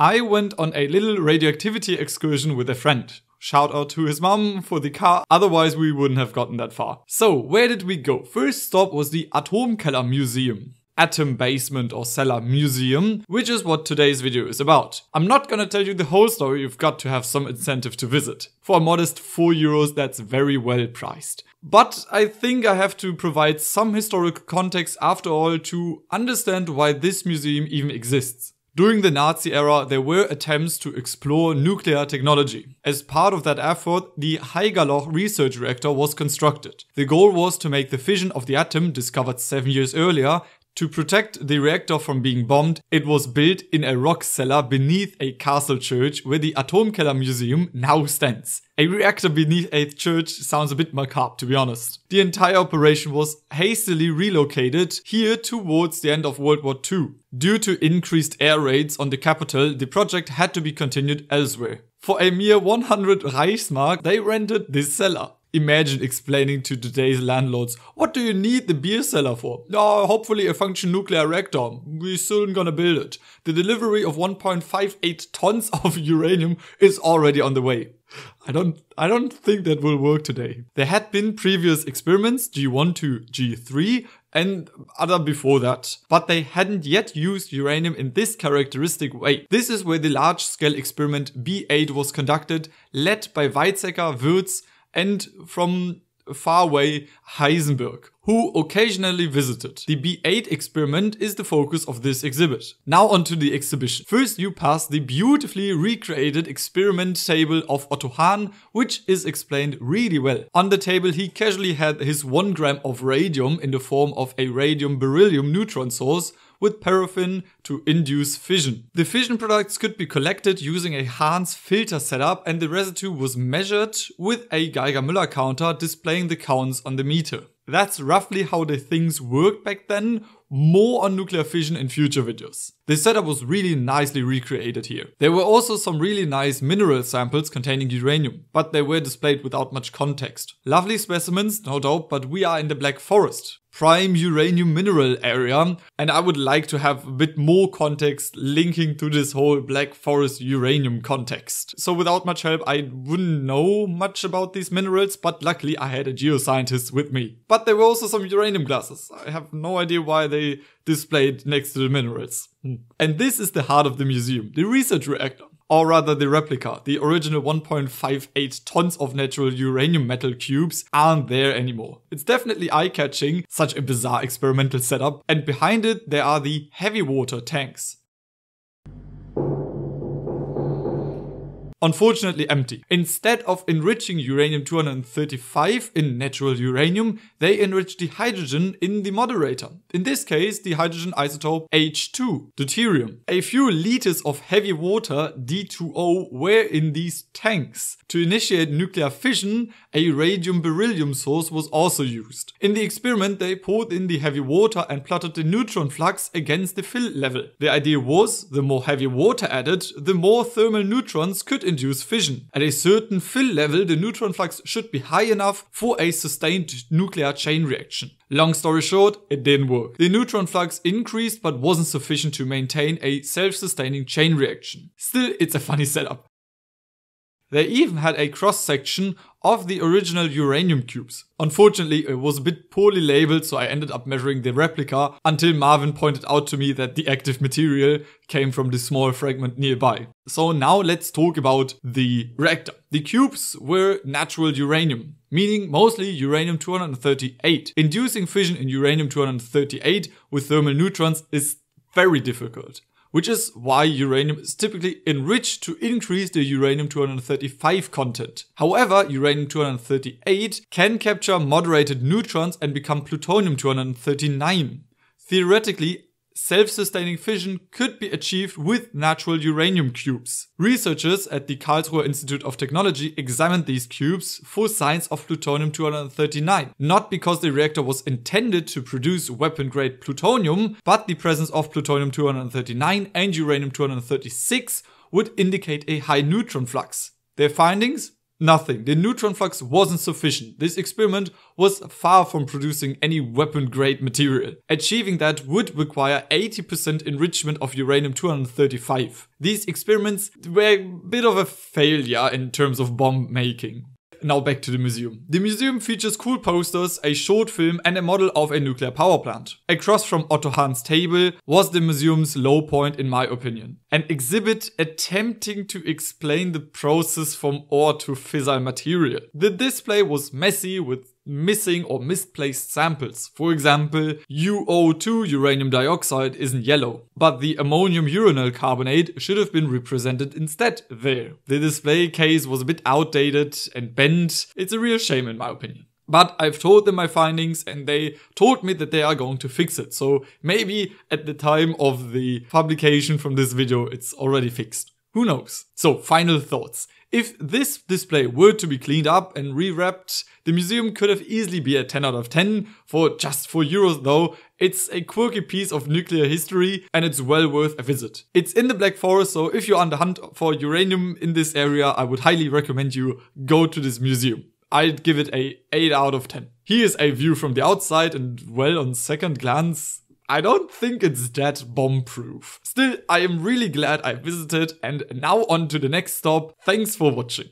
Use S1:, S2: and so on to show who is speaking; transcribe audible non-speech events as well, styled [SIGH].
S1: I went on a little radioactivity excursion with a friend. Shout out to his mom for the car, otherwise we wouldn't have gotten that far. So, where did we go? First stop was the Atomkeller Museum. Atom Basement or Cellar Museum, which is what today's video is about. I'm not gonna tell you the whole story, you've got to have some incentive to visit. For a modest 4 euros, that's very well priced. But I think I have to provide some historical context after all to understand why this museum even exists. During the Nazi era, there were attempts to explore nuclear technology. As part of that effort, the Haigerloch research reactor was constructed. The goal was to make the fission of the atom, discovered seven years earlier, to protect the reactor from being bombed, it was built in a rock cellar beneath a castle church where the Atomkeller Museum now stands. A reactor beneath a church sounds a bit macabre, to be honest. The entire operation was hastily relocated here towards the end of World War II. Due to increased air raids on the capital, the project had to be continued elsewhere. For a mere 100 Reichsmark, they rented this cellar. Imagine explaining to today's landlords, what do you need the beer cellar for? Oh, hopefully a function nuclear reactor. We're soon gonna build it. The delivery of 1.58 tons [LAUGHS] of uranium is already on the way. I don't I don't think that will work today. There had been previous experiments, G1 to G3, and other before that, but they hadn't yet used uranium in this characteristic way. This is where the large scale experiment B8 was conducted, led by Weizsäcker, Wirtz, and from far away Heisenberg, who occasionally visited. The B8 experiment is the focus of this exhibit. Now onto the exhibition. First you pass the beautifully recreated experiment table of Otto Hahn, which is explained really well. On the table he casually had his 1 gram of radium in the form of a radium beryllium neutron source with paraffin to induce fission. The fission products could be collected using a Hahn's filter setup and the residue was measured with a Geiger-Müller counter displaying the counts on the meter. That's roughly how the things worked back then, more on nuclear fission in future videos. The setup was really nicely recreated here. There were also some really nice mineral samples containing uranium, but they were displayed without much context. Lovely specimens, no doubt, but we are in the Black Forest prime uranium mineral area. And I would like to have a bit more context linking to this whole Black Forest uranium context. So without much help, I wouldn't know much about these minerals, but luckily I had a geoscientist with me. But there were also some uranium glasses. I have no idea why they displayed next to the minerals. And this is the heart of the museum, the research reactor or rather the replica. The original 1.58 tons of natural uranium metal cubes aren't there anymore. It's definitely eye-catching, such a bizarre experimental setup, and behind it there are the heavy water tanks. Unfortunately empty. Instead of enriching uranium-235 in natural uranium, they enrich the hydrogen in the moderator. In this case, the hydrogen isotope H2, deuterium. A few liters of heavy water, D2O, were in these tanks. To initiate nuclear fission, a radium beryllium source was also used. In the experiment, they poured in the heavy water and plotted the neutron flux against the fill level. The idea was, the more heavy water added, the more thermal neutrons could induce fission. At a certain fill level, the neutron flux should be high enough for a sustained nuclear chain reaction. Long story short, it didn't work. The neutron flux increased but wasn't sufficient to maintain a self-sustaining chain reaction. Still, it's a funny setup. They even had a cross section of the original uranium cubes. Unfortunately, it was a bit poorly labeled, so I ended up measuring the replica until Marvin pointed out to me that the active material came from the small fragment nearby. So now let's talk about the reactor. The cubes were natural uranium, meaning mostly uranium-238. Inducing fission in uranium-238 with thermal neutrons is very difficult which is why uranium is typically enriched to increase the uranium-235 content. However, uranium-238 can capture moderated neutrons and become plutonium-239. Theoretically, self-sustaining fission could be achieved with natural uranium cubes. Researchers at the Karlsruhe Institute of Technology examined these cubes for signs of plutonium-239, not because the reactor was intended to produce weapon-grade plutonium, but the presence of plutonium-239 and uranium-236 would indicate a high neutron flux. Their findings? Nothing. The neutron flux wasn't sufficient. This experiment was far from producing any weapon grade material. Achieving that would require 80% enrichment of uranium 235. These experiments were a bit of a failure in terms of bomb making. Now back to the museum. The museum features cool posters, a short film and a model of a nuclear power plant. Across from Otto Hahn's table was the museum's low point in my opinion. An exhibit attempting to explain the process from ore to fissile material. The display was messy with missing or misplaced samples. For example, UO2 uranium dioxide isn't yellow, but the ammonium uranyl carbonate should have been represented instead there. The display case was a bit outdated and bent. It's a real shame in my opinion. But I've told them my findings and they told me that they are going to fix it. So maybe at the time of the publication from this video, it's already fixed. Who knows? So final thoughts. If this display were to be cleaned up and rewrapped, the museum could have easily be a 10 out of 10 for just 4 euros though. It's a quirky piece of nuclear history and it's well worth a visit. It's in the Black Forest, so if you're on the hunt for uranium in this area, I would highly recommend you go to this museum. I'd give it a 8 out of 10. Here's a view from the outside and well on second glance, I don't think it's that bomb proof. Still, I am really glad I visited and now on to the next stop. Thanks for watching.